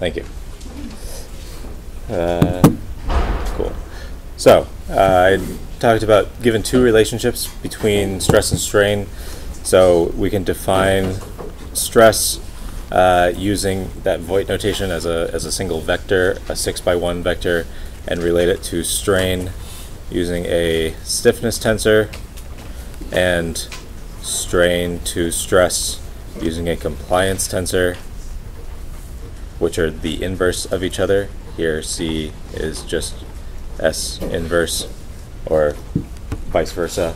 Thank you. Uh, cool. So, uh, I talked about given two relationships between stress and strain. So, we can define stress uh, using that Voigt notation as a, as a single vector, a 6 by 1 vector, and relate it to strain using a stiffness tensor and strain to stress using a compliance tensor, which are the inverse of each other. Here, C is just S inverse, or vice versa.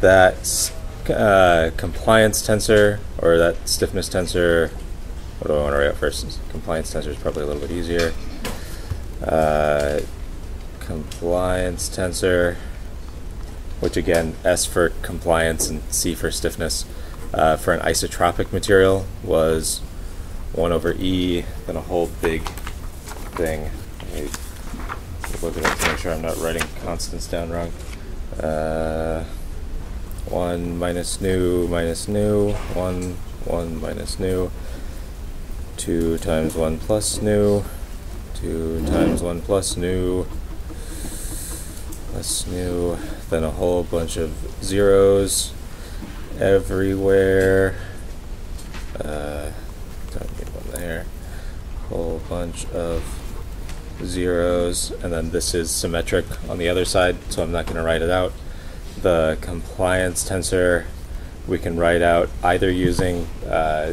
That uh, compliance tensor, or that stiffness tensor, what do I want to write out first? Compliance tensor is probably a little bit easier. Uh, compliance tensor, which again, S for compliance and C for stiffness, uh, for an isotropic material was 1 over E, then a whole big thing. Let me look at it to make sure I'm not writing constants down wrong. Uh, 1 minus nu minus nu, 1, 1 minus nu, 2 times 1 plus nu, 2 times 1 plus nu, plus nu, then a whole bunch of zeros everywhere. Uh, don't need one there. Whole bunch of zeros, and then this is symmetric on the other side, so I'm not going to write it out. The compliance tensor we can write out either using uh, uh,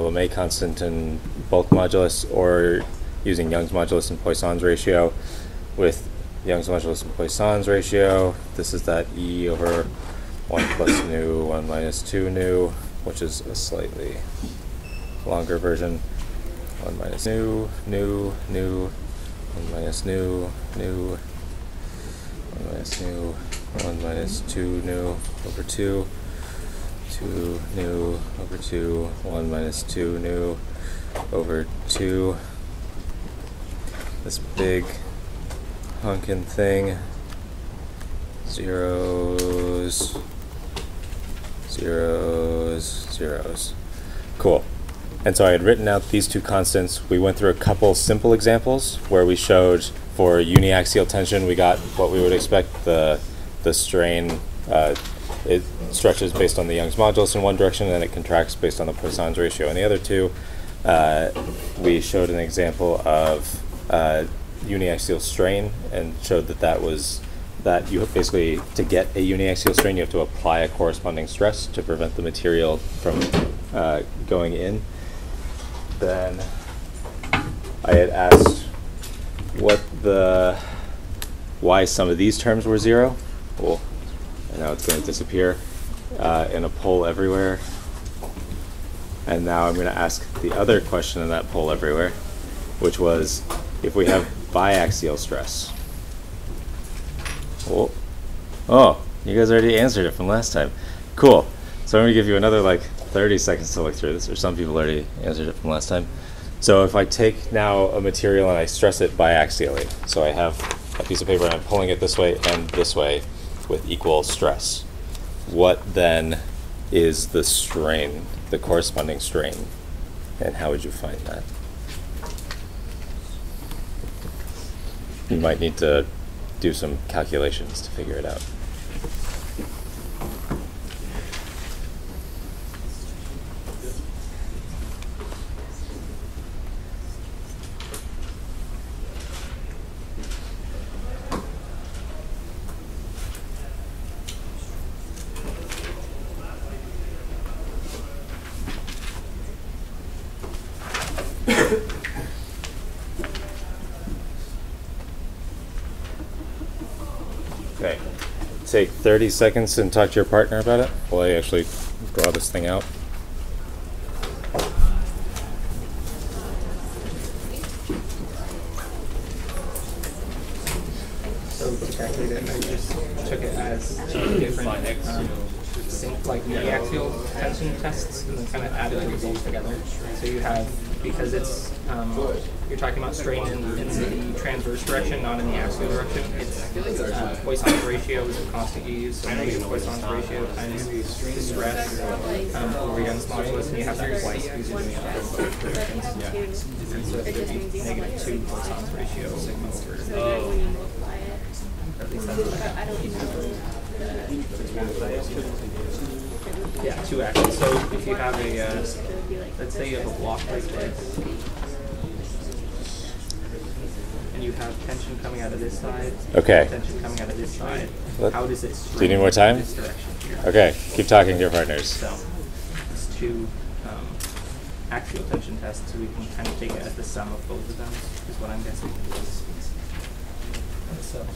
Lamé constant and bulk modulus or using Young's modulus and Poisson's ratio with Young's modulus and Poisson's ratio. This is that E over 1 plus nu, 1 minus 2 nu, which is a slightly longer version. 1 minus nu, nu, nu, 1 minus nu, nu, 1 minus nu, 1 minus 2 nu over 2, 2 nu over 2, 1 minus 2 nu over 2. This big honkin' thing. Zeros, zeros, zeros. Cool. And so I had written out these two constants. We went through a couple simple examples where we showed for uniaxial tension we got what we would expect the the strain uh, it stretches based on the Young's modulus in one direction and it contracts based on the Poisson's ratio in the other two. Uh, we showed an example of uh, uniaxial strain and showed that that was that you have basically to get a uniaxial strain you have to apply a corresponding stress to prevent the material from uh, going in. Then I had asked what the why some of these terms were zero. Cool. And now it's going to disappear uh, in a poll everywhere. And now I'm going to ask the other question in that poll everywhere, which was if we have biaxial stress. Oh, oh, you guys already answered it from last time. Cool. So I'm going to give you another like 30 seconds to look through this, or some people already answered it from last time. So if I take now a material and I stress it biaxially, so I have a piece of paper and I'm pulling it this way and this way with equal stress, what then is the strain, the corresponding strain, and how would you find that? You might need to do some calculations to figure it out. Okay. Take 30 seconds and talk to your partner about it while I actually draw this thing out. So to calculate it, I just took it as different um, syn- like uniaxial tension tests and then kind of added the results together. So you have because it's um, you're talking about strain in, in the transverse direction, not in the axial direction. It's uh, Poisson's ratio is a constant you use, so negative Poisson's ratio times the stress um, over Young's modulus, and you have that twice because you're doing it both directions. And so it would be negative two Poisson's ratio sigma over. Oh. At least that's what I Yeah, two axes. So if you have a, uh, let's say you have a block like this, and you have tension coming out of this side, Okay. tension coming out of this side, Let- how does it Do you need more time? This direction here. Okay, keep talking to your partners. So it's two um, axial tension tests. So we can kind of take it as the sum of both of them. Is what I'm guessing. So.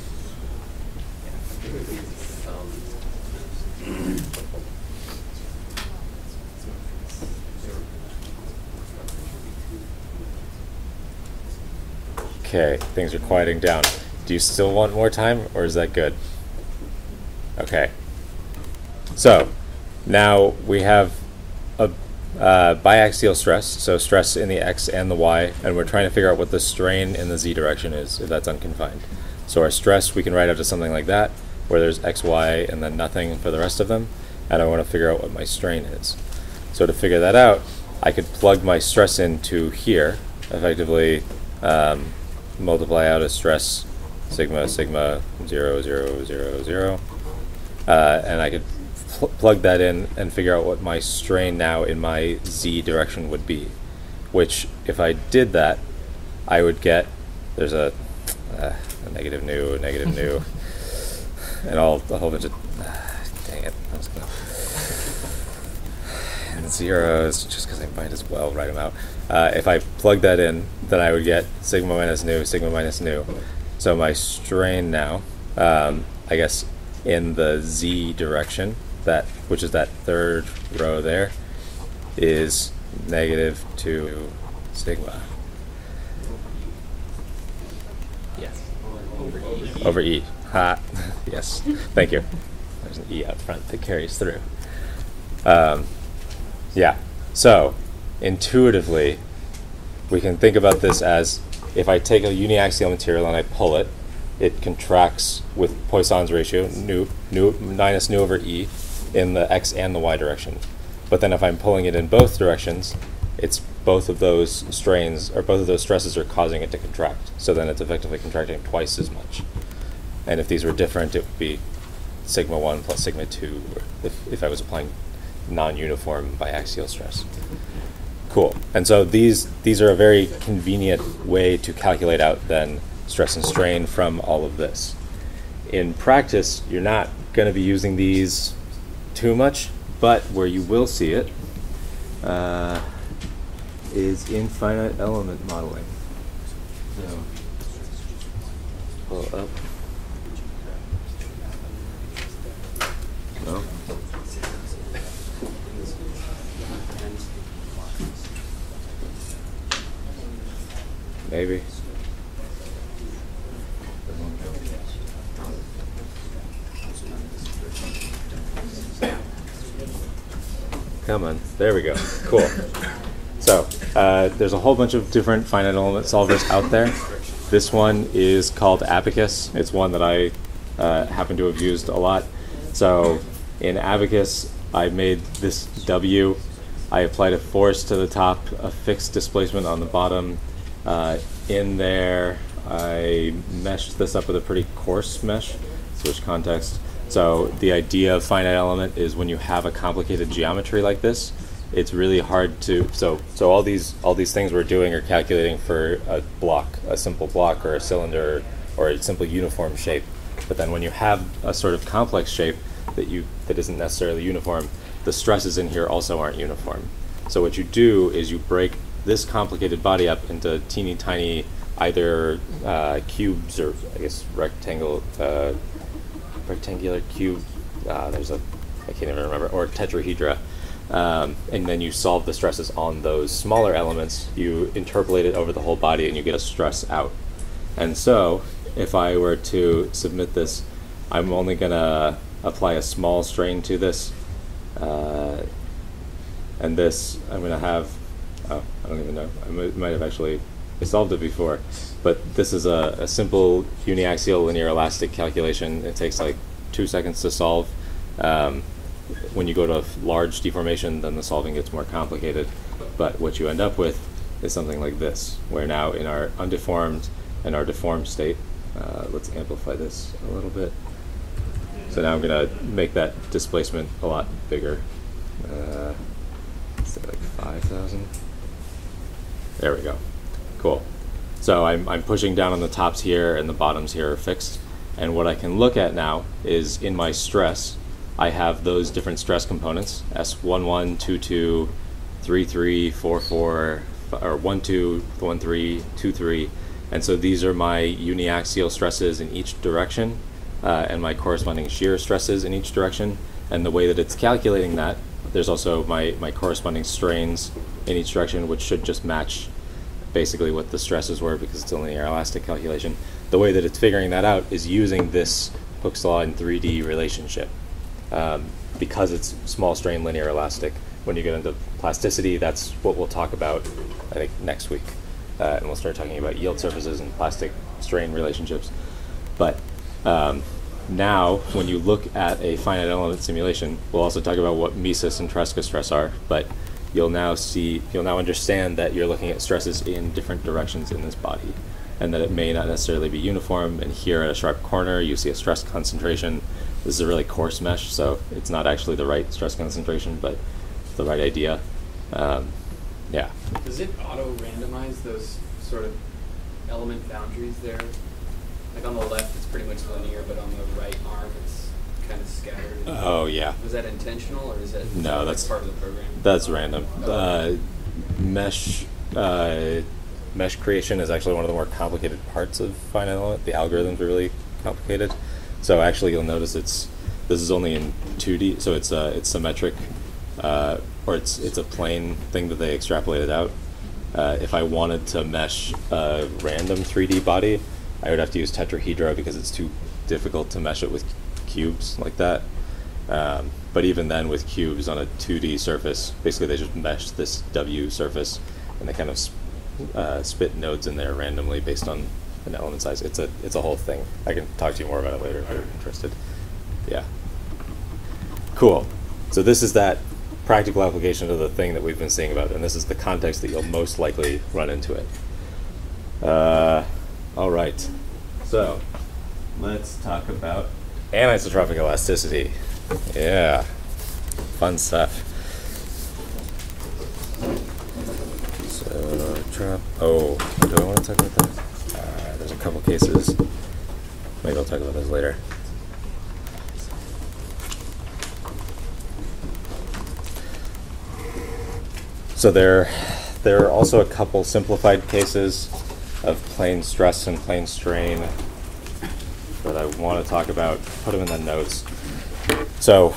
Okay, things are quieting down. Do you still want more time, or is that good? Okay. So, now we have a uh, biaxial stress, so stress in the x and the y, and we're trying to figure out what the strain in the z direction is, if that's unconfined. So our stress we can write out to something like that, where there's x, y, and then nothing for the rest of them, and I want to figure out what my strain is. So to figure that out, I could plug my stress into here, effectively um, multiply out a stress sigma sigma zero zero zero zero, uh, and I could pl- plug that in and figure out what my strain now in my z direction would be. Which, if I did that, I would get there's a, uh, a negative nu a negative nu, and all a whole bunch of dang it. I was gonna, and zeros just because I might as well write them out. Uh, if I plug that in, then I would get sigma minus nu, sigma minus nu. So my strain now, um, I guess, in the z direction, that which is that third row there, is negative two sigma Yes. Over E. over e. Ha. yes. Thank you. There's an e out front that carries through. Um, yeah. So, intuitively, we can think about this as if I take a uniaxial material and I pull it, it contracts with Poisson's ratio, nu, nu minus nu over e, in the x and the y direction. But then if I'm pulling it in both directions, it's both of those strains or both of those stresses are causing it to contract. So then it's effectively contracting twice as much. And if these were different, it would be sigma 1 plus sigma 2 if, if I was applying non-uniform biaxial stress. Cool. And so these these are a very convenient way to calculate out then stress and strain from all of this. In practice, you're not going to be using these too much, but where you will see it uh, is in finite element modeling. So, pull up. No. Maybe. Come on. There we go. Cool. So, uh, there's a whole bunch of different finite element solvers out there. This one is called Abaqus. It's one that I uh, happen to have used a lot. So, in Abaqus, I made this W. I applied a force to the top, a fixed displacement on the bottom. Uh, in there, I meshed this up with a pretty coarse mesh, switch context. So the idea of finite element is when you have a complicated geometry like this, it's really hard to so so all these all these things we're doing are calculating for a block, a simple block or a cylinder or a simple uniform shape. But then when you have a sort of complex shape that you that isn't necessarily uniform, the stresses in here also aren't uniform. So what you do is you break this complicated body up into teeny tiny either uh, cubes or I guess rectangle uh, rectangular cube. Uh, there's a I can't even remember or tetrahedra. Um, and then you solve the stresses on those smaller elements. You interpolate it over the whole body, and you get a stress out. And so, if I were to submit this, I'm only gonna apply a small strain to this, uh, and this I'm gonna have oh, I don't even know. I might, have actually solved it before, but this is a, a simple uniaxial linear elastic calculation. It takes like two seconds to solve. Um, when you go to large deformation, then the solving gets more complicated. But what you end up with is something like this, where now in our undeformed and our deformed state, uh, let's amplify this a little bit. So now I'm going to make that displacement a lot bigger. Uh, like 5,000. There we go. Cool. So I'm, I'm pushing down on the tops here and the bottoms here are fixed. And what I can look at now is in my stress, I have those different stress components, S11, 22, 33, 44, or 12, 13, 23. And so these are my uniaxial stresses in each direction uh, and my corresponding shear stresses in each direction. And the way that it's calculating that, there's also my, my corresponding strains in each direction, which should just match basically what the stresses were because it's only an elastic calculation. The way that it's figuring that out is using this Hooke's law in 3D relationship. Um, because it's small strain linear elastic, when you get into plasticity, that's what we'll talk about, I think, next week. Uh, and we'll start talking about yield surfaces and plastic strain relationships. But um, now, when you look at a finite element simulation, we'll also talk about what Mises and Tresca stress are. But you'll now see, you'll now understand that you're looking at stresses in different directions in this body, and that it may not necessarily be uniform. And here at a sharp corner, you see a stress concentration. This is a really coarse mesh, so it's not actually the right stress concentration, but the right idea. Um, yeah. Does it auto randomize those sort of element boundaries there? Like on the left, it's pretty much linear, but on the right arm, it's kind of scattered. Oh yeah. Was that intentional, or is that No, that's- part of the program? That's random. Oh. Uh, mesh uh, mesh creation is actually one of the more complicated parts of finite element. The algorithms are really complicated. So actually, you'll notice it's this is only in 2D, so it's uh, it's symmetric, uh, or it's it's a plane thing that they extrapolated out. Uh, if I wanted to mesh a random 3D body, I would have to use tetrahedra because it's too difficult to mesh it with cubes like that. Um, but even then, with cubes on a 2D surface, basically they just mesh this W surface and they kind of sp- uh, spit nodes in there randomly based on an element size. It's a it's a whole thing. I can talk to you more about it later if you're interested. Yeah. Cool. So this is that practical application of the thing that we've been seeing about, and this is the context that you'll most likely run into it. Uh, all right. So let's talk about anisotropic elasticity. Yeah, fun stuff. So, trop- oh, do I want to talk about that? Uh, there's a couple cases. Maybe I'll talk about those later. So there, there are also a couple simplified cases of plane stress and plane strain that I want to talk about. Put them in the notes. So,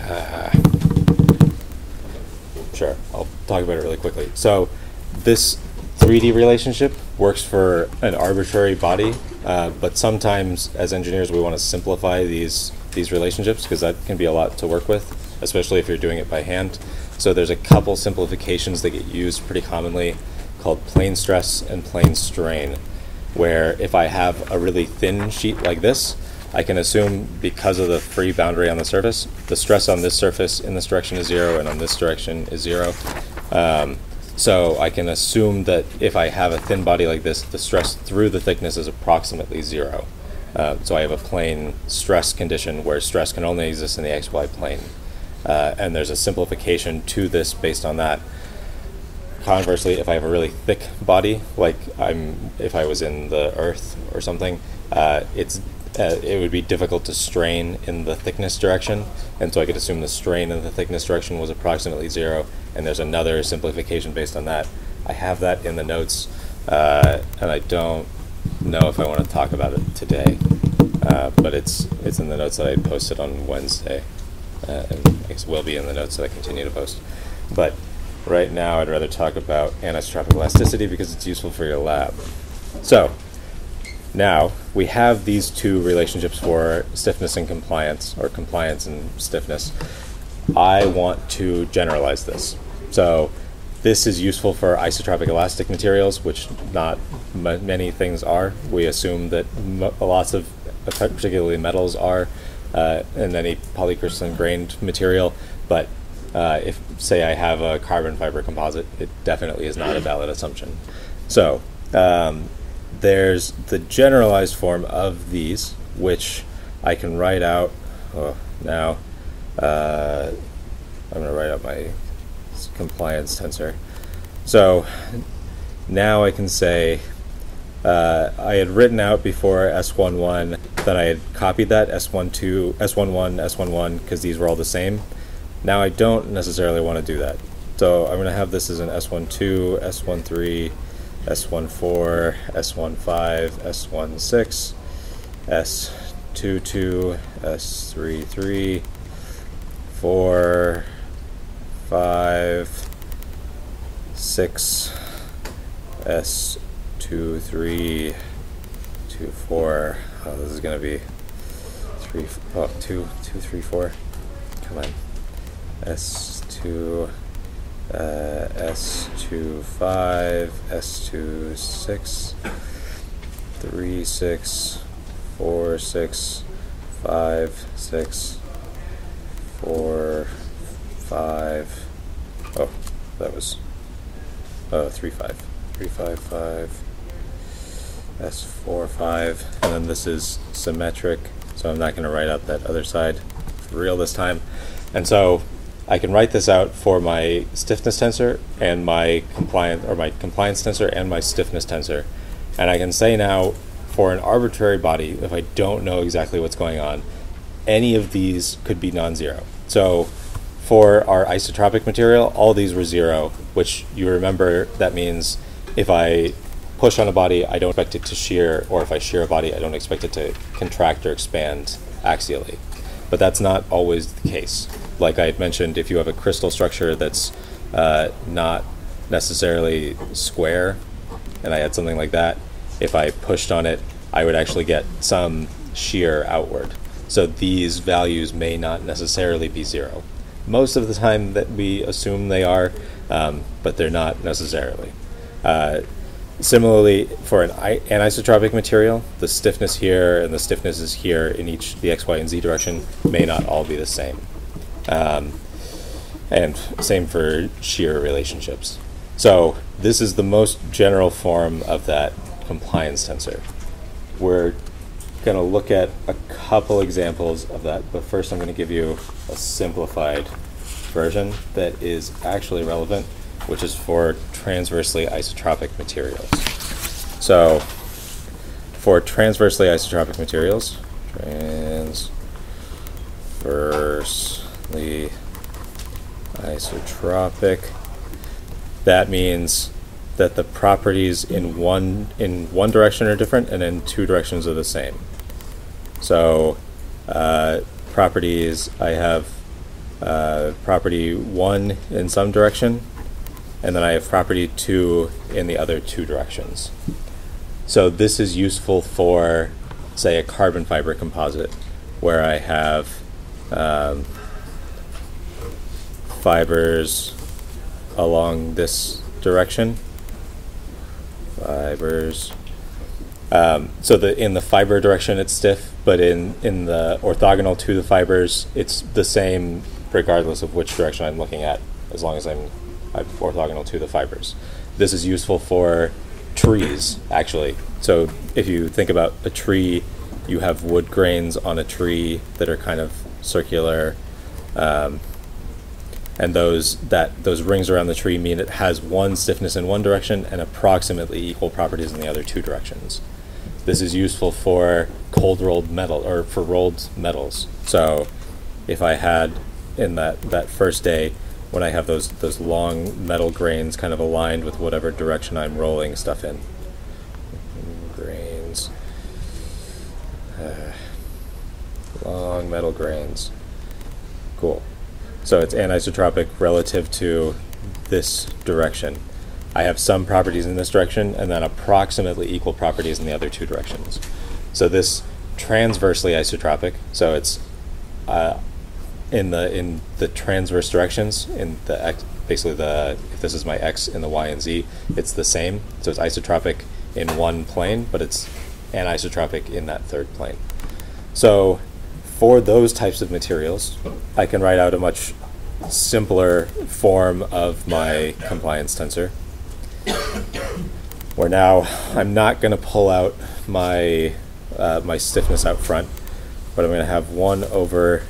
uh, sure, I'll talk about it really quickly. So, this 3D relationship works for an arbitrary body, uh, but sometimes as engineers we want to simplify these these relationships because that can be a lot to work with, especially if you're doing it by hand. So there's a couple simplifications that get used pretty commonly called plane stress and plane strain, where if I have a really thin sheet like this, I can assume because of the free boundary on the surface, the stress on this surface in this direction is zero and on this direction is zero. Um, so I can assume that if I have a thin body like this, the stress through the thickness is approximately zero. Uh, so I have a plane stress condition where stress can only exist in the xy plane. Uh, and there's a simplification to this based on that. Conversely, if I have a really thick body, like I'm, if I was in the Earth or something, uh, it's uh, it would be difficult to strain in the thickness direction, and so I could assume the strain in the thickness direction was approximately zero. And there's another simplification based on that. I have that in the notes, uh, and I don't know if I want to talk about it today, uh, but it's it's in the notes that I posted on Wednesday, uh, and I guess will be in the notes that I continue to post. But right now, I'd rather talk about anisotropic elasticity because it's useful for your lab. So now we have these two relationships for stiffness and compliance, or compliance and stiffness. I want to generalize this. So this is useful for isotropic elastic materials, which not many things are. We assume that lots of, particularly metals, are uh, in any polycrystalline grained material. But uh, if, say, I have a carbon fiber composite, it definitely is not a valid assumption. So um, there's the generalized form of these, which I can write out oh, now. Uh, I'm going to write out my compliance tensor. So now I can say uh, I had written out before S11, then I had copied that S12, S11, S11, because these were all the same. Now I don't necessarily want to do that. So I'm going to have this as an S12, S13, S14, S15, S16, S22, S33, 4, 5, 6, S2, 3, 2, 4. Oh, this is going to be 3, oh, 2, 2, 3, 4. Come on. S2, uh, S2, 5, S2, 6, 3, 6, 4, 6, 5, 6, 4, 5. Oh, that was. Oh, 3, 5. 3, 5, 5. S 4, 5. And then this is symmetric, so I'm not going to write out that other side for real this time. And so I can write this out for my stiffness tensor and my compliant or my compliance tensor and my stiffness tensor. And I can say now for an arbitrary body, if I don't know exactly what's going on, any of these could be non-zero. So for our isotropic material, all these were zero, which you remember that means if I push on a body, I don't expect it to shear, or if I shear a body, I don't expect it to contract or expand axially. But that's not always the case. Like I had mentioned, if you have a crystal structure that's uh, not necessarily square, and I had something like that, if I pushed on it, I would actually get some shear outward. So these values may not necessarily be zero. Most of the time that we assume they are, um, but they're not necessarily. Uh, similarly, for an anisotropic material, the stiffness here and the stiffnesses here in each the x, y, and z direction may not all be the same. Um, and same for shear relationships. So this is the most general form of that compliance tensor. We're going to look at a couple examples of that, but first I'm going to give you a simplified version that is actually relevant, which is for transversely isotropic materials. So for transversely isotropic materials, transversely isotropic, that means that the properties in one in one direction are different and in two directions are the same. So uh, properties I have uh, property one in some direction, and then I have property two in the other two directions. So this is useful for, say, a carbon fiber composite, where I have um, fibers along this direction. Fibers. Um, so the in the fiber direction it's stiff, but in in the orthogonal to the fibers it's the same regardless of which direction I'm looking at, as long as I'm, I'm orthogonal to the fibers. This is useful for trees actually. So if you think about a tree, you have wood grains on a tree that are kind of circular. Um, and those that those rings around the tree mean it has one stiffness in one direction and approximately equal properties in the other two directions. This is useful for cold rolled metal or for rolled metals. So if I had in that, that first day when I have those those long metal grains kind of aligned with whatever direction I'm rolling stuff in. Grains. Uh, long metal grains. Cool. So it's anisotropic relative to this direction. I have some properties in this direction and then approximately equal properties in the other two directions. So this transversely isotropic, so it's uh, in the in the transverse directions in the x, basically the if this is my x and the y and z, it's the same. So it's isotropic in one plane, but it's anisotropic in that third plane. So for those types of materials, I can write out a much simpler form of my compliance tensor. Where now I'm not going to pull out my uh, my stiffness out front, but I'm going to have 1 over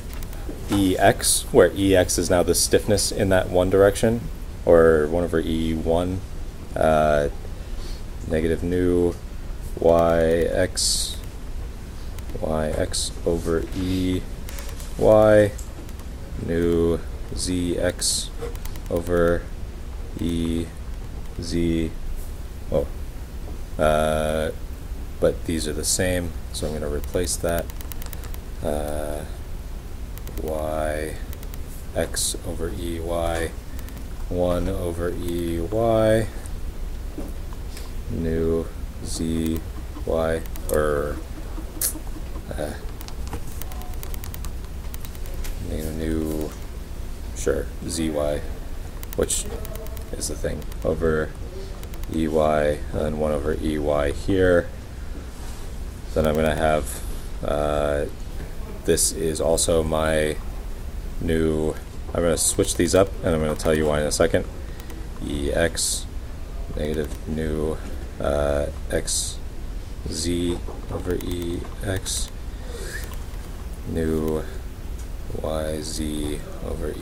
EX, where EX is now the stiffness in that one direction, or 1 over E1, uh, negative nu YX, YX over E Y, nu ZX over E Z, oh, uh, but these are the same, so I'm going to replace that. Uh, y x over e y 1 over e y nu z y or uh, nu, nu sure zy which is the thing over ey and then 1 over ey here then I'm going to have uh, this is also my nu, I'm going to switch these up and I'm going to tell you why in a second. EX, negative nu uh, XZ over EX, nu YZ over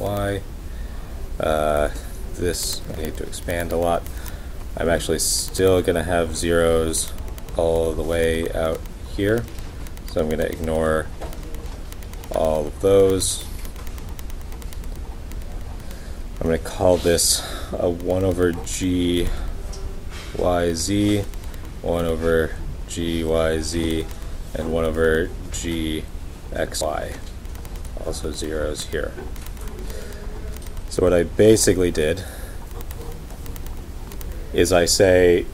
EY. Uh, this I need to expand a lot. I'm actually still going to have zeros all the way out here. So I'm going to ignore all of those. I'm going to call this a 1 over g y z, 1 over g y z, and 1 over g x y. Also zeros here. So what I basically did is I say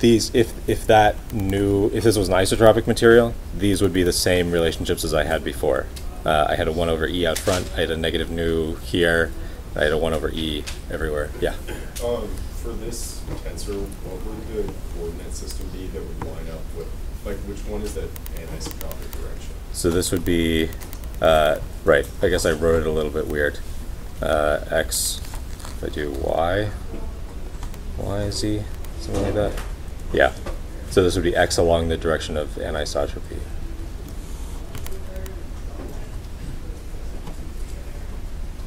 these if if that nu if this was an isotropic material, these would be the same relationships as I had before. Uh, I had a one over e out front. I had a negative nu here. I had a one over e everywhere. Yeah. Um, for this tensor, what would the coordinate system be that would line up with like which one is that anisotropic direction? So this would be uh, right. I guess I wrote it a little bit weird. Uh, x. If I do y, y z, something like that. Yeah. So this would be x along the direction of anisotropy.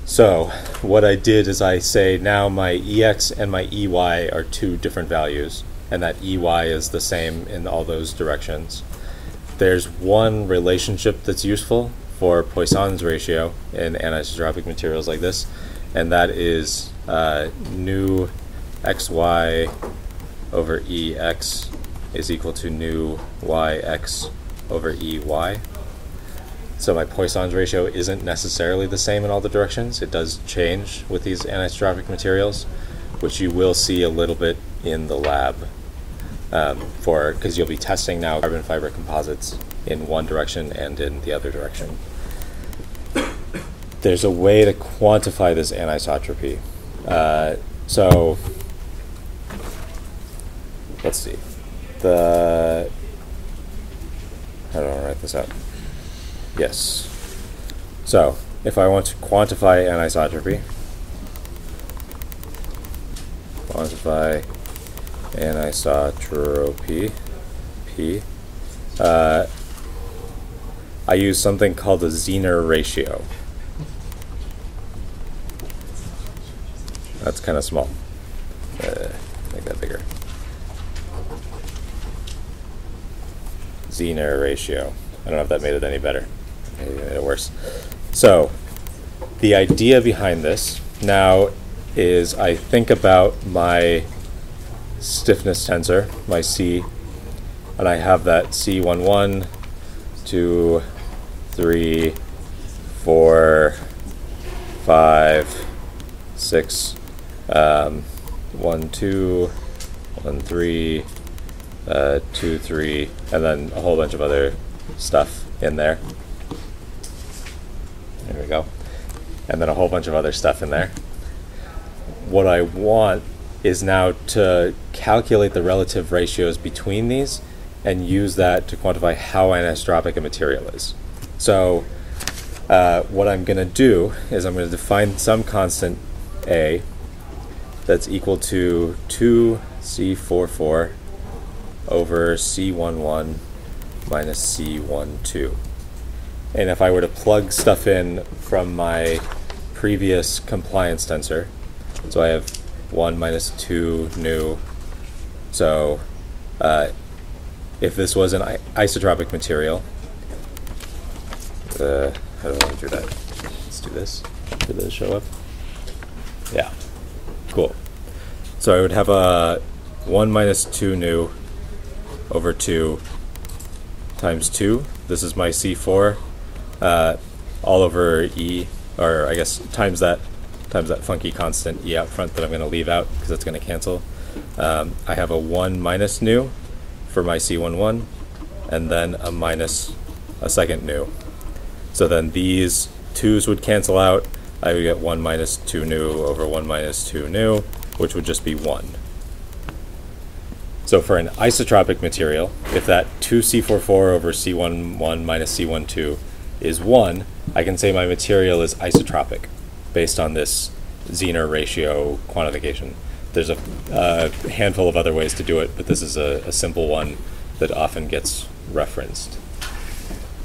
So what I did is I say now my EX and my EY are two different values, and that EY is the same in all those directions. There's one relationship that's useful for Poisson's ratio in anisotropic materials like this, and that is uh, nu xy over ex is equal to nu yx over ey. So my Poisson's ratio isn't necessarily the same in all the directions. It does change with these anisotropic materials, which you will see a little bit in the lab um, for because you'll be testing now carbon fiber composites in one direction and in the other direction. There's a way to quantify this anisotropy. Uh, so let's see. The how do I write this out? Yes. So if I want to quantify anisotropy, quantify anisotropy, P, uh, I use something called a Zener ratio. That's kind of small. Uh, make that bigger. Zener ratio. I don't know if that made it any better. Maybe it made it worse. So, the idea behind this now is I think about my stiffness tensor, my C, and I have that C11, 2, 3, 4, 5, 6, um, 1, 2, 1, 3, uh, 2, 3, and then a whole bunch of other stuff in there. There we go. and then a whole bunch of other stuff in there. What I want is now to calculate the relative ratios between these and use that to quantify how anisotropic a material is. So uh, what I'm going to do is I'm going to define some constant A that's equal to 2C44 over C11 minus C12. And if I were to plug stuff in from my previous compliance tensor, so I have 1 minus 2 nu, so uh, if this was an isotropic material, uh, how do I do that? Let's do this. Did this show up? Yeah. Cool. So I would have a 1 minus 2 nu over 2 times 2. This is my C4. Uh, all over E, or I guess times that times that funky constant E out front that I'm going to leave out because it's going to cancel. Um, I have a 1 minus nu for my C11, and then a minus a second nu. So then these 2's would cancel out. I would get 1 minus 2 nu over 1 minus 2 nu, which would just be 1. So for an isotropic material, if that 2C44 over C11 minus C12 is 1, I can say my material is isotropic based on this Zener ratio quantification. There's a, handful of other ways to do it, but this is a, a simple one that often gets referenced.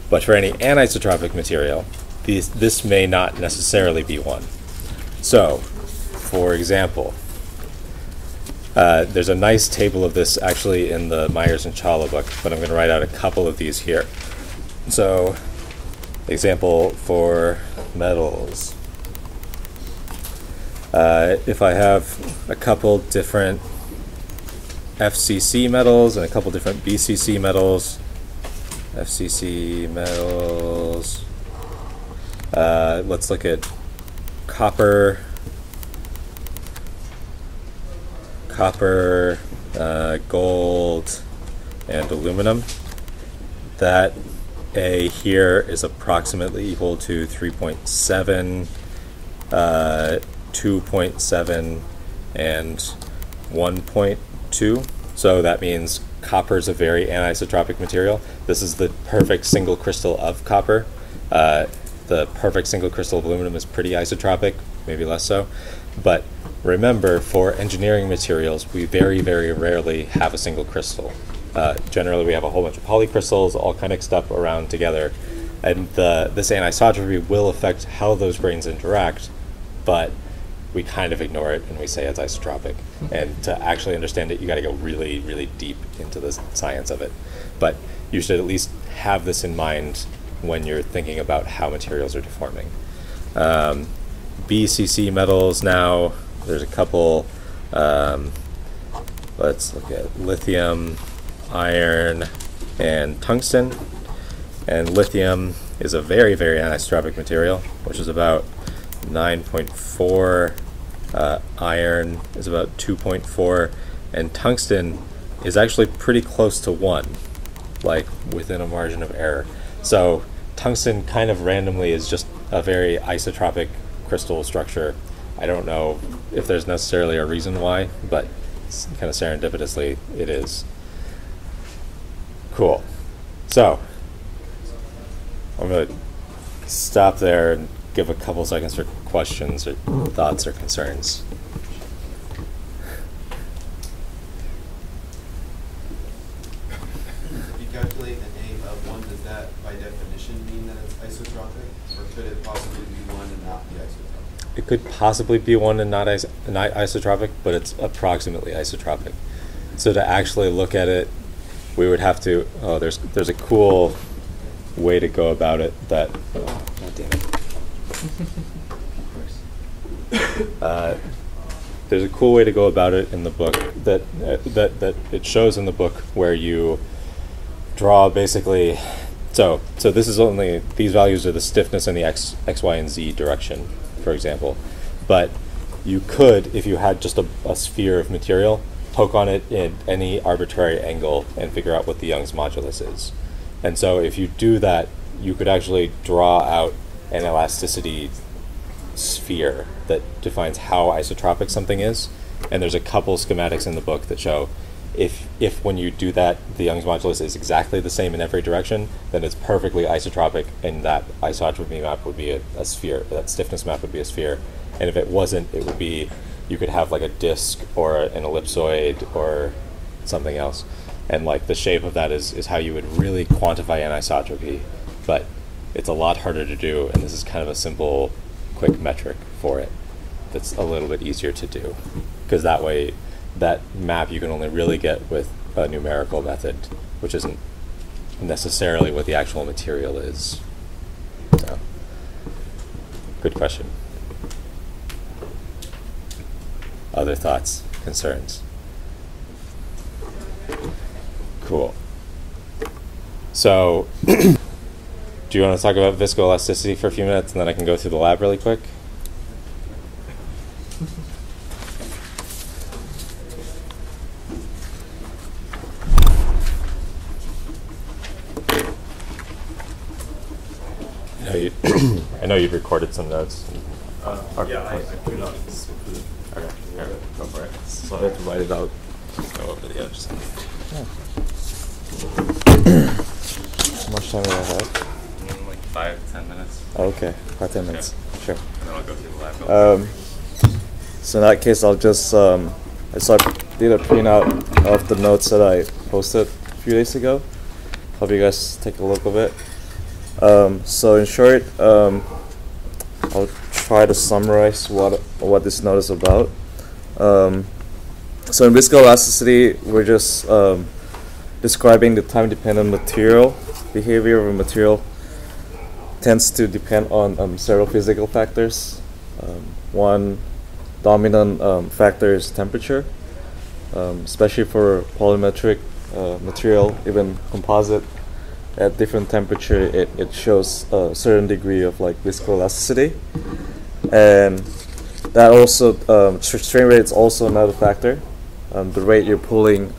But for any anisotropic material, these, this may not necessarily be one. So, for example, uh, there's a nice table of this actually in the Meyers and Chawla book, but I'm going to write out a couple of these here. So, example for metals. Uh, if I have a couple different FCC metals and a couple different BCC metals, FCC metals, uh, let's look at copper, copper, uh, gold, and aluminum. That A here is approximately equal to 3.7, uh, 2.7, and 1.2. So that means copper is a very anisotropic material. This is the perfect single crystal of copper. Uh, the perfect single crystal of aluminum is pretty isotropic, maybe less so. But remember, for engineering materials, we very, very rarely have a single crystal. Uh, generally, we have a whole bunch of polycrystals all kind of up around together. And the, this anisotropy will affect how those grains interact, but we kind of ignore it and we say it's isotropic. And to actually understand it, you got to go really, really deep into the science of it. But you should at least have this in mind when you're thinking about how materials are deforming. Um, BCC metals now, there's a couple. Um, let's look at lithium, iron, and tungsten. And lithium is a very, very anisotropic material, which is about 9.4. Uh, iron is about 2.4. And tungsten is actually pretty close to 1, like within a margin of error. So tungsten kind of randomly is just a very isotropic crystal structure. I don't know if there's necessarily a reason why, but kind of serendipitously it is. Cool. So, I'm going to stop there and give a couple seconds for questions or thoughts or concerns. If you calculate an A of one, does that by definition mean that it's isotropic? Or could it possibly be one and not be isotropic? It could possibly be one and not, is- not isotropic, but it's approximately isotropic. So to actually look at it, we would have to. Oh, there's there's a cool way to go about it. That. Oh, God damn it. Uh, there's a cool way to go about it in the book that uh, that that it shows in the book where you draw basically. So so this is only these values are the stiffness in the x x y and z direction, for example, but you could if you had just a, a sphere of material poke on it in any arbitrary angle and figure out what the Young's modulus is. And so if you do that, you could actually draw out an elasticity sphere that defines how isotropic something is. And there's a couple schematics in the book that show if if when you do that, the Young's modulus is exactly the same in every direction, then it's perfectly isotropic, and that isotropy map would be a, a sphere. That stiffness map would be a sphere. And if it wasn't, it would be you could have like a disk or an ellipsoid or something else. And like the shape of that is, is how you would really quantify anisotropy. But it's a lot harder to do, and this is kind of a simple, quick metric for it that's a little bit easier to do. Because that way, that map you can only really get with a numerical method, which isn't necessarily what the actual material is. So, good question. Other thoughts, concerns? Cool. So, do you want to talk about viscoelasticity for a few minutes and then I can go through the lab really quick? I know you, I know you've recorded some notes. Uh, yeah, I, I put it on. Okay, here, go for it. So I have to write it out. Go over the edge. How much time do I have? Five, ten minutes, Okay, five, ten minutes. Sure. and then I'll go through the lab. Um, so in that case, I'll just um, I I did a printout of the notes that I posted a few days ago. Hope you guys take a look of it. Um, so in short, um, I'll try to summarize what what this note is about. Um, so in viscoelasticity, we're just um, describing the time-dependent material behavior of a material tends to depend on um, several physical factors. Um, one dominant um, factor is temperature, um, especially for polymetric uh, material, even composite. At different temperature, it, it shows a certain degree of like viscoelasticity, and that also um, strain rate is also another factor. Um, the rate you're pulling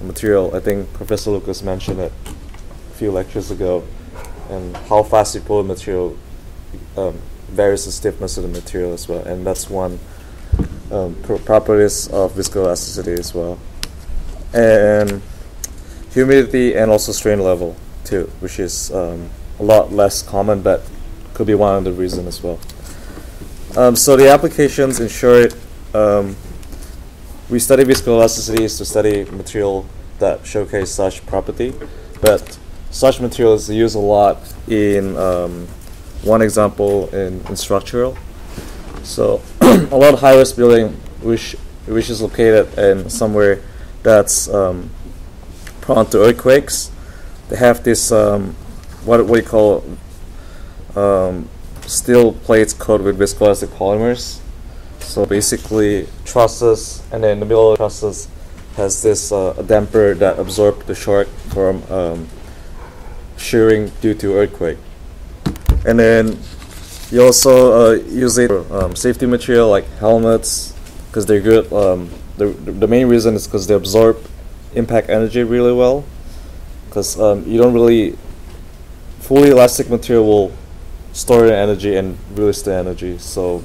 material, I think Professor Lucas mentioned it a few lectures ago, and how fast you pull the material um, varies the stiffness of the material as well, and that's one um, pro- properties of viscoelasticity as well, and humidity and also strain level too, which is um, a lot less common, but could be one of the reasons as well. Um, so the applications, in short, um, we study viscoelasticity is to study material that showcase such property, but such materials are used a lot in um, one example in, in structural. So a lot of high-risk building, which which is located in somewhere that's um, prone to earthquakes, they have this um, what we call um, steel plates coated with viscoelastic polymers. So basically, trusses, and then the middle of the trusses has this uh, damper that absorbs the shock from um, shearing due to earthquake. And then you also uh, use it for um, safety material like helmets because they're good. Um, the, the main reason is because they absorb impact energy really well. Because um, you don't really fully elastic material will store energy and release the energy. So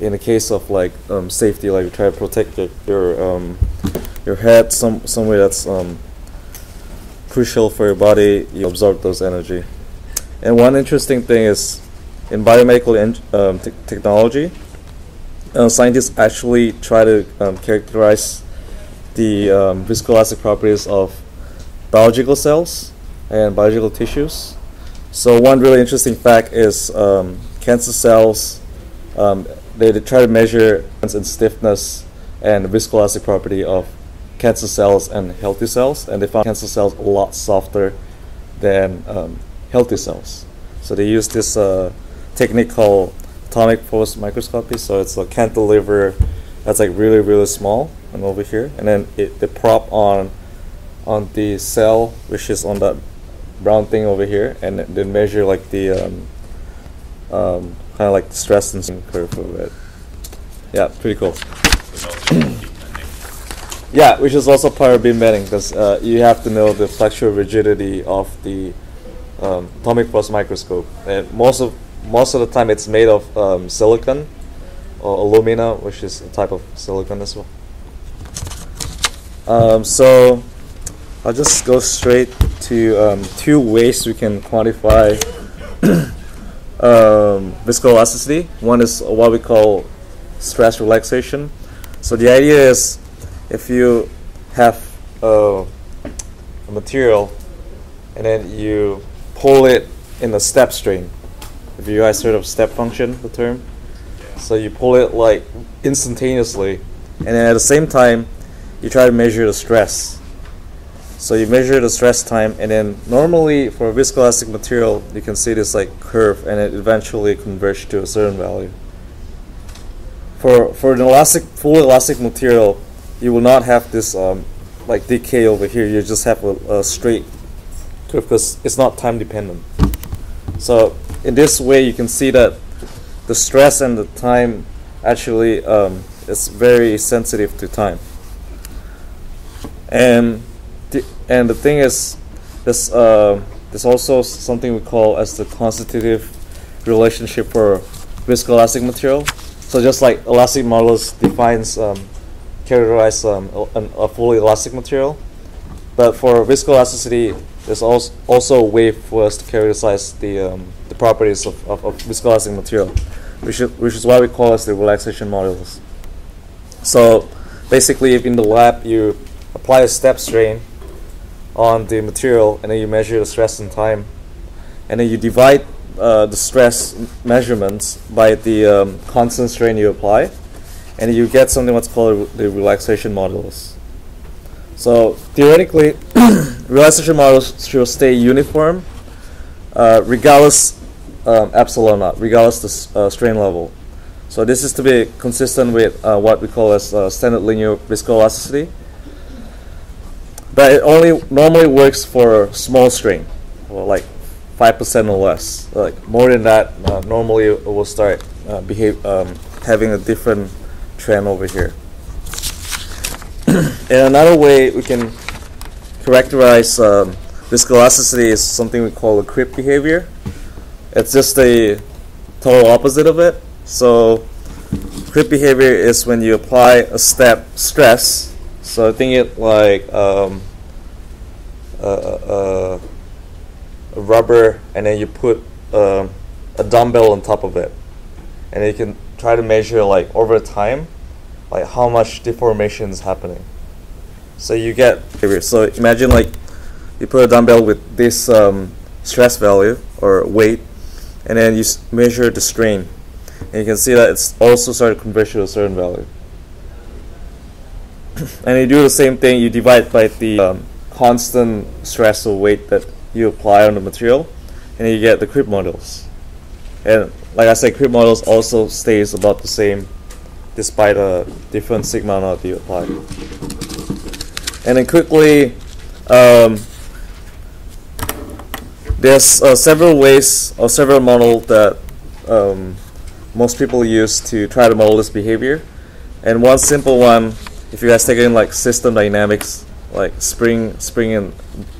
in the case of like um, safety, like you try to protect your your, um, your head some somewhere that's um, crucial for your body, you absorb those energy. And one interesting thing is in biomedical um, te- technology, uh, scientists actually try to um, characterize the um, viscoelastic properties of biological cells and biological tissues. So one really interesting fact is um, cancer cells. Um, they, they try to measure in stiffness and viscoelastic property of cancer cells and healthy cells, and they found cancer cells a lot softer than um, healthy cells. So they use this uh, technique called atomic force microscopy. So it's a cantilever that's like really really small and over here, and then it they prop on on the cell which is on that brown thing over here, and then measure like the um, um, kind of like the stress and curve of it. Yeah, pretty cool. Yeah, which is also part of beam bending because uh, you have to know the flexural rigidity of the um, atomic force microscope. And most of most of the time it's made of um, silicon or alumina, which is a type of silicon as well. Um, so I'll just go straight to um, two ways we can quantify um, viscoelasticity. One is what we call stress relaxation. So the idea is if you have a, a material and then you pull it in a step strain. If you guys heard of step function, the term. So you pull it like instantaneously, and then at the same time, you try to measure the stress. So you measure the stress time, and then normally for a viscoelastic material, you can see this like curve, and it eventually converges to a certain value. For for an elastic, full elastic material, you will not have this um, like decay over here. You just have a, a straight curve because it's not time dependent. So in this way, you can see that the stress and the time actually um, is very sensitive to time. And the, and the thing is, this uh, there's also something we call as the constitutive relationship for viscoelastic material. So just like elastic models defines um, characterize um, a, fully elastic material, but for viscoelasticity, there's also also a way for us to characterize the um, the properties of, of, of viscoelastic material, which is, which is why we call us the relaxation modulus. So basically, if in the lab you apply a step strain on the material and then you measure the stress and time, and then you divide uh, the stress measurements by the um, constant strain you apply, and you get something what's called the relaxation modulus. So theoretically, relaxation modulus should stay uniform, uh, regardless um, epsilon naught, regardless the uh, strain level. So this is to be consistent with uh, what we call as uh, standard linear viscoelasticity. But it only normally works for small strain, like five percent or less. Like more than that, uh, normally it will start uh, behave um, having a different trend over here. and another way we can characterize um, viscoelasticity is something we call a creep behavior. It's just the total opposite of it. So creep behavior is when you apply a step stress. So I think it like um, a, a, a, rubber, and then you put um, a dumbbell on top of it, and you can try to measure like over time like how much deformation is happening. So you get so imagine like you put a dumbbell with this um, stress value or weight, and then you measure the strain, and you can see that it's also started conversion to a certain value. and you do the same thing. You divide by the um, constant stress or weight that you apply on the material, and you get the creep modulus. And like I said, creep modulus also stays about the same despite a different sigma naught you apply. And then quickly, um, there's uh, several ways or several models that um, most people use to try to model this behavior. And one simple one, if you guys take in like system dynamics, like spring, spring and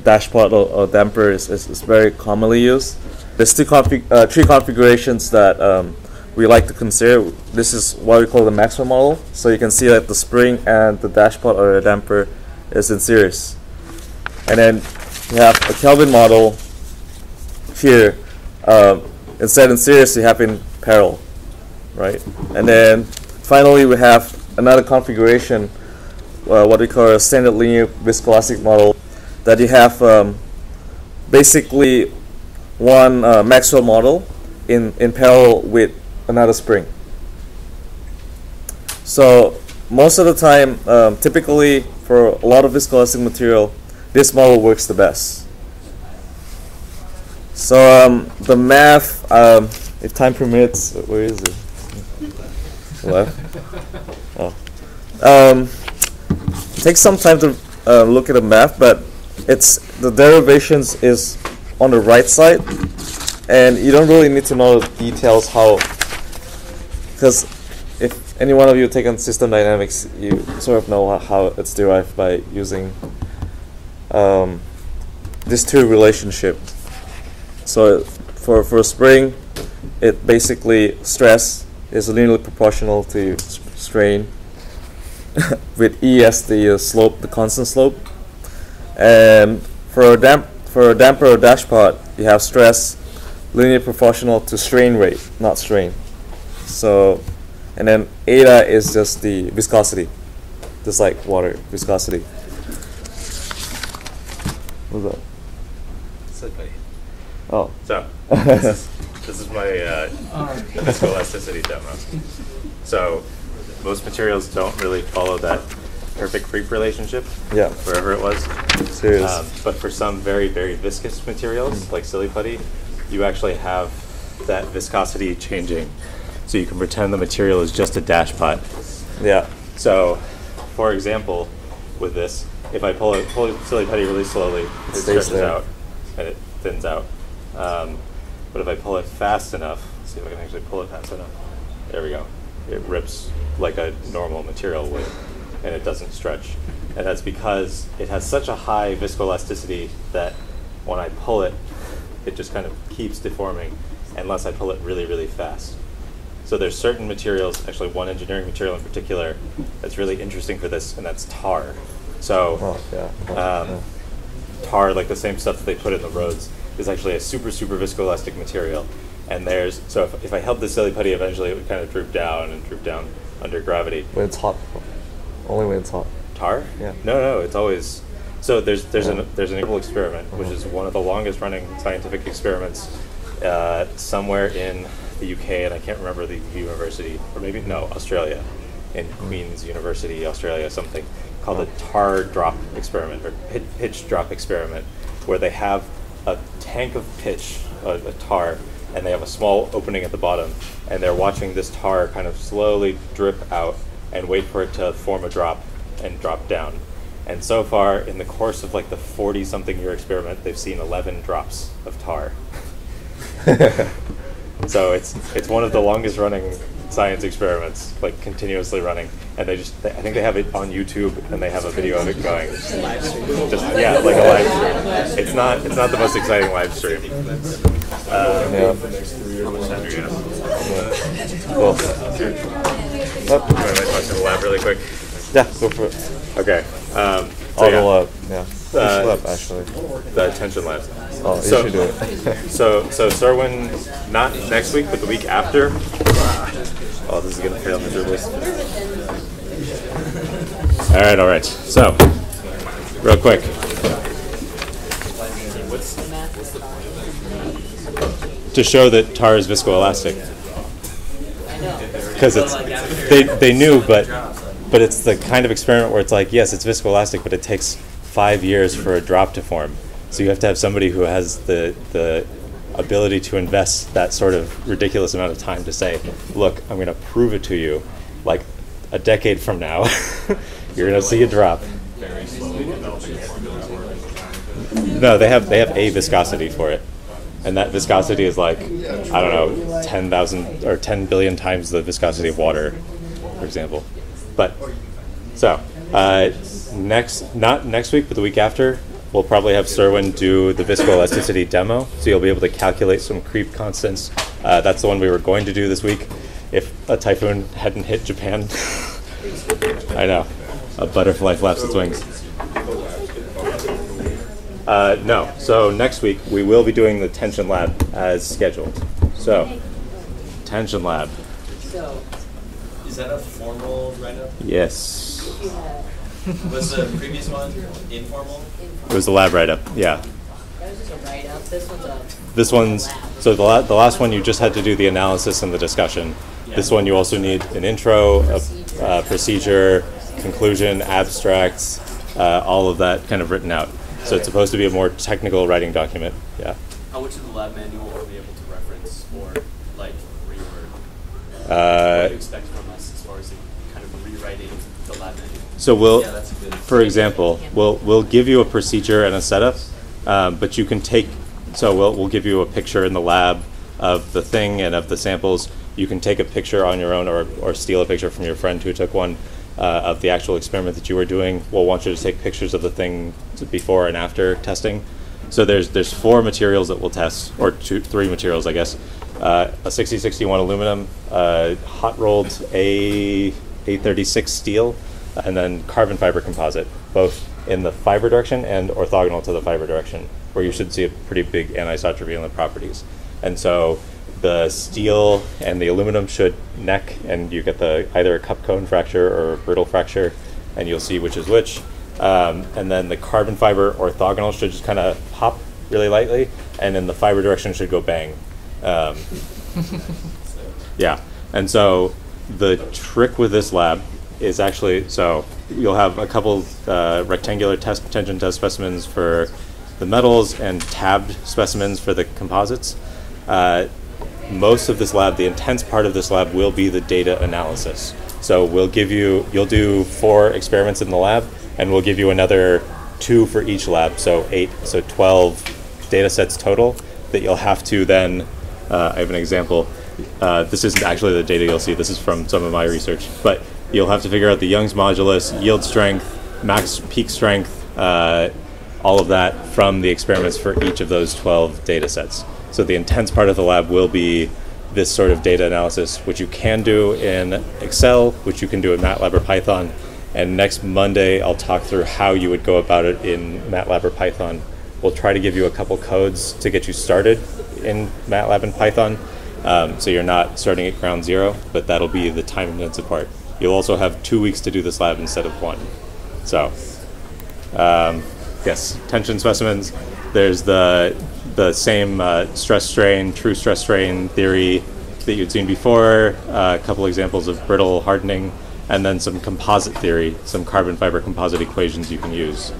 dashpot or, or damper is, is, is, very commonly used. There's two config, uh, three configurations that um, we like to consider. This is what we call the Maxwell model. So you can see that the spring and the dashpot or the damper is in series. And then you have a Kelvin model here. Um, instead in series, you have in parallel, right? And then finally, we have another configuration, uh, what we call a standard linear viscoelastic model, that you have um, basically one uh, Maxwell model in, in parallel with another spring. So most of the time, um, typically for a lot of viscoelastic material, this model works the best. So um, the math, um, if time permits, where is it? Left. Oh. Um, takes some time to uh, look at the math, but it's the derivations is on the right side, and you don't really need to know the details how because if any one of you taken system dynamics, you sort of know how it's derived by using um, these two relationship So for for a spring, it basically stress is linearly proportional to strain, with E as the uh, slope, the constant slope. And for a damp for a damper or dashpot, you have stress linearly proportional to strain rate, not strain. So, and then eta is just the viscosity, just like water viscosity. What's that? Silly. Oh. So, this is, this is my uh, viscoelasticity demo. So, most materials don't really follow that perfect creep relationship, Yeah. wherever it was. Serious. Um, but for some very, very viscous materials, like silly putty, you actually have that viscosity changing. So you can pretend the material is just a dash pot. yeah. So, for example, with this, if I pull it, pull silly putty really slowly, it, stays stretches there. out and it thins out. Um, but if I pull it fast enough, let's see if I can actually pull it fast enough. There we go. It rips like a normal material would, and it doesn't stretch. And that's because it has such a high viscoelasticity that when I pull it, it just kind of keeps deforming unless I pull it really, really fast. So there's certain materials, actually one engineering material in particular, that's really interesting for this, and that's tar. So Oh, yeah. um, tar, like the same stuff that they put in the roads, is actually a super, super viscoelastic material. And there's so if, if I held the silly putty, eventually it would kind of droop down and droop down under gravity. when it's hot. Only when it's hot. Tar? Yeah. No, no, it's always. So there's there's Oh. an there's an incredible experiment, which is one of the longest running scientific experiments, uh, somewhere in the UK, and I can't remember the university, or maybe no, Australia, in Queen's University, Australia, something called the tar drop experiment or pitch drop experiment, where they have a tank of pitch, a, a tar, and they have a small opening at the bottom, and they're watching this tar kind of slowly drip out and wait for it to form a drop and drop down. And so far, in the course of like the 40 something year experiment, they've seen 11 drops of tar. so it's it's one of the longest running science experiments, like continuously running. And they just, they, I think they have it on YouTube, and they have a video of it going. Just yeah, like a live stream. It's not it's not the most exciting live stream. Uh, Yeah. How much time do you have? Cool. Am I talk to the lab really quick? Yeah, go for it. Okay. Um, so Auto yeah, lab, yeah. Uh, Uh, lab, actually. the attention lab. Oh, you so- should do it. So, so Serwin, not next week, but the week after. Oh, this is gonna fail miserably. All right, all right. So, real quick. To show that tar is viscoelastic. Because it's they they knew, but but it's the kind of experiment where it's like yes, it's viscoelastic, but it takes five years for a drop to form. So you have to have somebody who has the the ability to invest that sort of ridiculous amount of time to say, look, I'm going to prove it to you, like a decade from now, you're going to see a drop. No, they have they have a viscosity for it, and that viscosity is like I don't know, ten thousand or ten billion times the viscosity of water, for example. But so uh, next, not next week, but the week after, we'll probably have Serwin do the viscoelasticity demo, so you'll be able to calculate some creep constants. Uh, that's the one we were going to do this week, if a typhoon hadn't hit Japan. I know, a butterfly flaps its wings. Uh, no. So next week we will be doing the tension lab as scheduled. So, tension lab. So, Is that a formal write-up? Yes. Was the previous one informal? It was the lab write-up. Yeah. that was just a write-up. This one's a. This one's so the la- the last one you just had to do the analysis and the discussion. This one you also need an intro, a, uh procedure, conclusion, abstracts, uh, all of that kind of written out. So it's supposed to be a more technical writing document. Yeah. How much of the lab manual are we able to reference or like reword? Uh, what do you expect from us as far as kind of rewriting the lab manual? So we'll, Yeah, that's good- for example, we'll we'll give you a procedure and a setup, um, but you can take. So we'll we'll give you a picture in the lab of the thing and of the samples. You can take a picture on your own, or or steal a picture from your friend who took one uh, of the actual experiment that you were doing. We'll want you to take pictures of the thing before and after testing. So there's there's four materials that we'll test, or two, three materials, I guess. uh, a 6061 aluminum, uh, hot rolled A A36 steel, and then carbon fiber composite, both in the fiber direction and orthogonal to the fiber direction, where you should see a pretty big anisotropy in the properties. And so the steel and the aluminum should neck, and you get the either a cup cone fracture or a brittle fracture, and you'll see which is which. Um, and then the carbon fiber orthogonal should just kind of pop really lightly, and then the fiber direction should go bang. Um, yeah, and so the trick with this lab is actually so you'll have a couple uh, rectangular test tension test specimens for the metals and tabbed specimens for the composites. Uh, most of this lab, the intense part of this lab, will be the data analysis. So we'll give you, you'll do four experiments in the lab, and we'll give you another two for each lab, so eight, so 12 data sets total that you'll have to then, uh, I have an example. Uh, this isn't actually the data you'll see, this is from some of my research, but you'll have to figure out the Young's modulus, yield strength, max peak strength, uh, all of that from the experiments for each of those 12 data sets. So the intense part of the lab will be this sort of data analysis, which you can do in Excel, which you can do in MATLAB or Python. And next Monday, I'll talk through how you would go about it in MATLAB or Python. We'll try to give you a couple codes to get you started in MATLAB and Python. Um, so you're not starting at ground zero, but that'll be the time intensive part. You'll also have two weeks to do this lab instead of one. So, um, yes, tension specimens. There's the the same uh, stress strain, true stress strain theory that you'd seen before. Uh, a couple examples of brittle hardening, and then some composite theory, some carbon fiber composite equations you can use.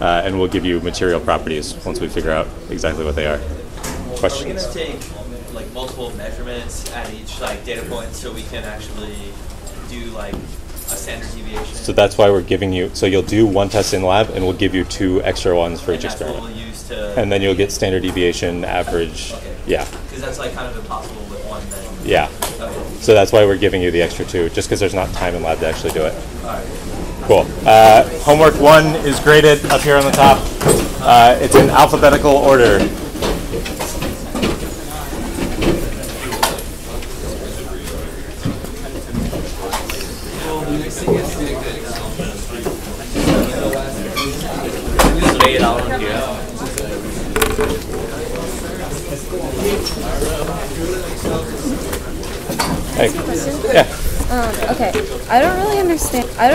Uh, and we'll give you material properties once we figure out exactly what they are. Are we Questions? gonna take like multiple measurements at each like data point so we can actually do like a standard deviation? So that's why we're giving you. So you'll do one test in lab, and we'll give you two extra ones for and each experiment. To. And then you'll get standard deviation, average. Okay. Yeah, Because that's like kind of impossible with one then. yeah. Okay. So that's why we're giving you the extra two, just because there's not time in lab to actually do it. Cool. Uh, homework one is graded up here on the top. Uh, it's in alphabetical order. Just lay it out on here. Hey. Yeah. Um, okay, I don't really understand. I don't.